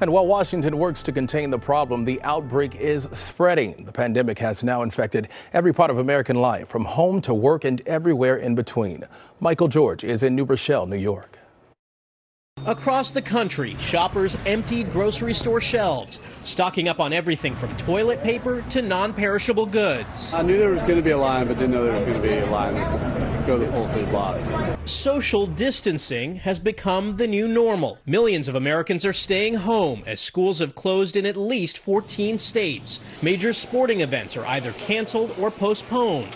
And while Washington works to contain the problem, the outbreak is spreading. The pandemic has now infected every part of American life, from home to work and everywhere in between. Michael George is in New Rochelle, New York. Across the country, shoppers emptied grocery store shelves, stocking up on everything from toilet paper to non perishable goods. I knew there was going to be a line, but didn't know there was going to be a line that's go the full city block. Social distancing has become the new normal. Millions of Americans are staying home as schools have closed in at least 14 states. Major sporting events are either canceled or postponed.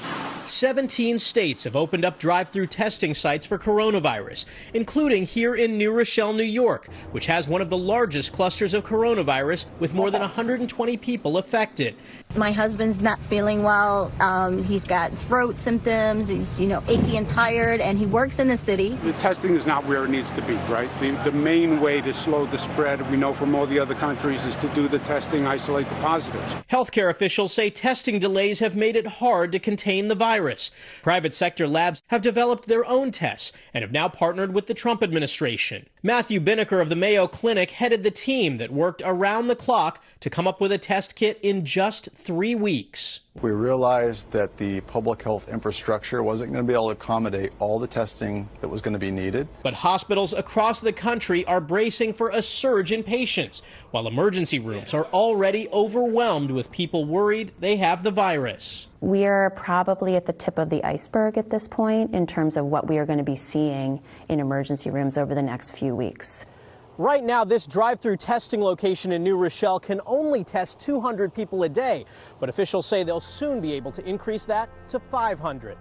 17 states have opened up drive through testing sites for coronavirus, including here in New Rochelle, New York, which has one of the largest clusters of coronavirus with more than 120 people affected. My husband's not feeling well. Um, he's got throat symptoms. He's, you know, achy and tired, and he works in the city. The testing is not where it needs to be, right? The, the main way to slow the spread, we know from all the other countries, is to do the testing, isolate the positives. Healthcare officials say testing delays have made it hard to contain the virus. Private sector labs have developed their own tests and have now partnered with the Trump administration. Matthew Binnicker of the Mayo Clinic headed the team that worked around the clock to come up with a test kit in just three weeks. We realized that the public health infrastructure wasn't going to be able to accommodate all the testing that was going to be needed. But hospitals across the country are bracing for a surge in patients, while emergency rooms are already overwhelmed with people worried they have the virus. We are probably at the tip of the iceberg at this point in terms of what we are going to be seeing in emergency rooms over the next few weeks. Right now, this drive through testing location in New Rochelle can only test 200 people a day, but officials say they'll soon be able to increase that to 500.